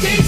King.